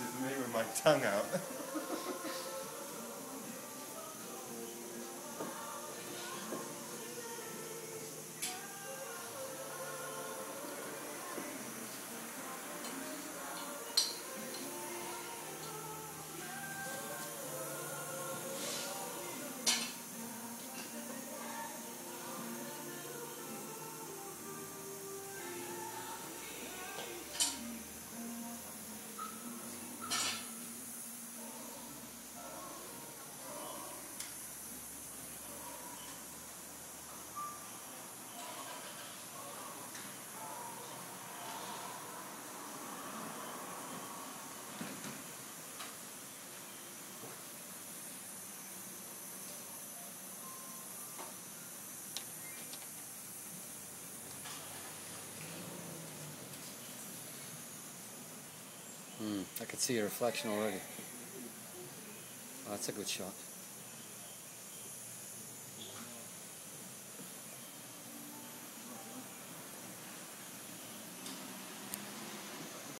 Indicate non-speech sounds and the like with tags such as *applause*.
This is me with my tongue out. *laughs* Hmm, I can see your reflection already. Oh, that's a good shot.